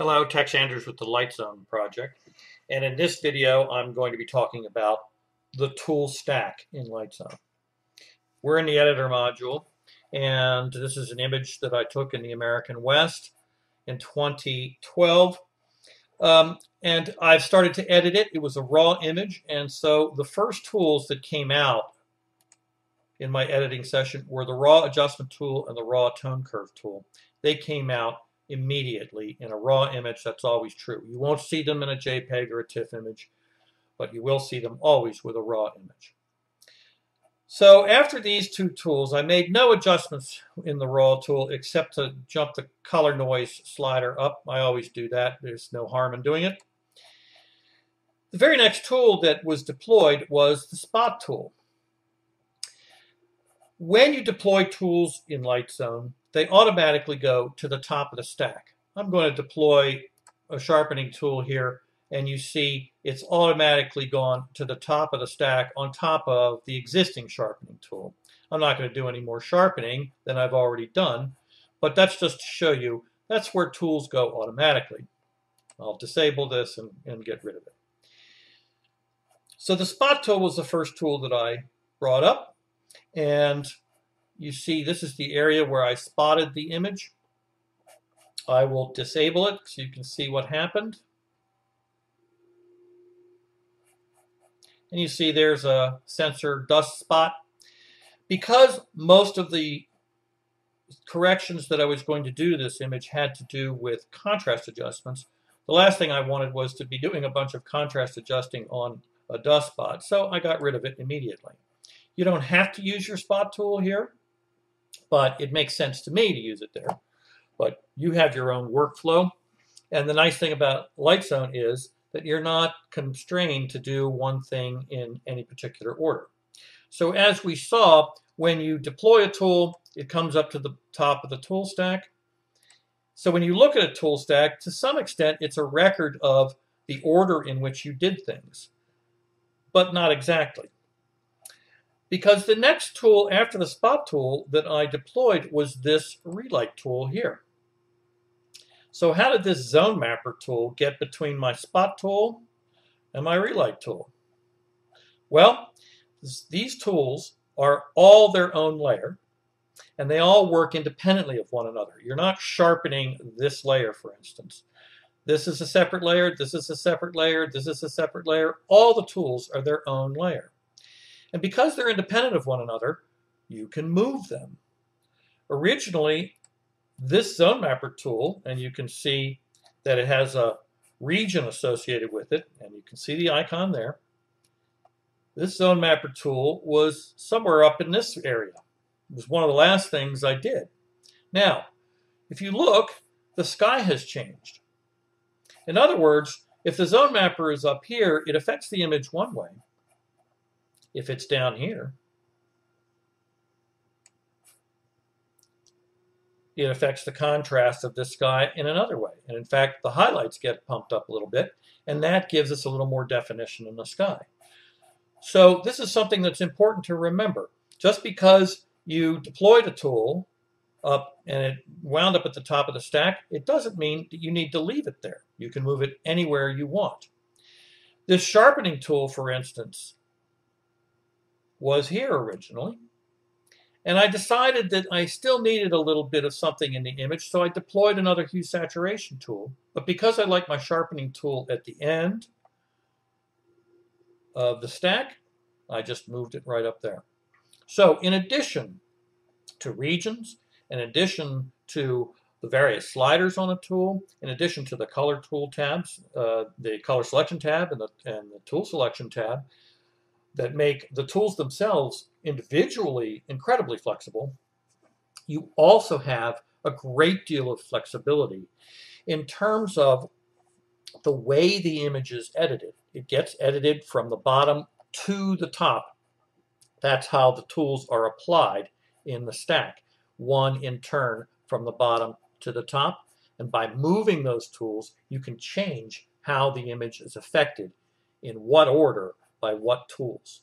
Hello, Tex Andrews with the LightZone project. And in this video, I'm going to be talking about the tool stack in LightZone. We're in the editor module, and this is an image that I took in the American West in 2012. Um, and I've started to edit it. It was a raw image, and so the first tools that came out in my editing session were the raw adjustment tool and the raw tone curve tool. They came out immediately in a raw image. That's always true. You won't see them in a JPEG or a TIFF image, but you will see them always with a raw image. So after these two tools, I made no adjustments in the raw tool except to jump the color noise slider up. I always do that. There's no harm in doing it. The very next tool that was deployed was the spot tool. When you deploy tools in LightZone, they automatically go to the top of the stack. I'm going to deploy a sharpening tool here and you see it's automatically gone to the top of the stack on top of the existing sharpening tool. I'm not going to do any more sharpening than I've already done, but that's just to show you that's where tools go automatically. I'll disable this and, and get rid of it. So the spot tool was the first tool that I brought up, and you see this is the area where I spotted the image. I will disable it so you can see what happened. And you see there's a sensor dust spot. Because most of the corrections that I was going to do to this image had to do with contrast adjustments, the last thing I wanted was to be doing a bunch of contrast adjusting on a dust spot, so I got rid of it immediately. You don't have to use your spot tool here but it makes sense to me to use it there. But you have your own workflow. And the nice thing about LightZone is that you're not constrained to do one thing in any particular order. So as we saw, when you deploy a tool, it comes up to the top of the tool stack. So when you look at a tool stack, to some extent, it's a record of the order in which you did things, but not exactly because the next tool after the spot tool that I deployed was this relight tool here. So how did this zone mapper tool get between my spot tool and my relight tool? Well, these tools are all their own layer and they all work independently of one another. You're not sharpening this layer, for instance. This is a separate layer, this is a separate layer, this is a separate layer. All the tools are their own layer. And because they're independent of one another, you can move them. Originally, this zone mapper tool, and you can see that it has a region associated with it, and you can see the icon there. This zone mapper tool was somewhere up in this area. It was one of the last things I did. Now, if you look, the sky has changed. In other words, if the zone mapper is up here, it affects the image one way if it's down here, it affects the contrast of the sky in another way. And in fact, the highlights get pumped up a little bit, and that gives us a little more definition in the sky. So this is something that's important to remember. Just because you deployed a tool up and it wound up at the top of the stack, it doesn't mean that you need to leave it there. You can move it anywhere you want. This sharpening tool, for instance, was here originally. And I decided that I still needed a little bit of something in the image, so I deployed another hue saturation tool. But because I like my sharpening tool at the end of the stack, I just moved it right up there. So in addition to regions, in addition to the various sliders on a tool, in addition to the color tool tabs, uh, the color selection tab and the, and the tool selection tab, that make the tools themselves individually incredibly flexible, you also have a great deal of flexibility in terms of the way the image is edited. It gets edited from the bottom to the top. That's how the tools are applied in the stack, one in turn from the bottom to the top. And by moving those tools, you can change how the image is affected in what order by what tools.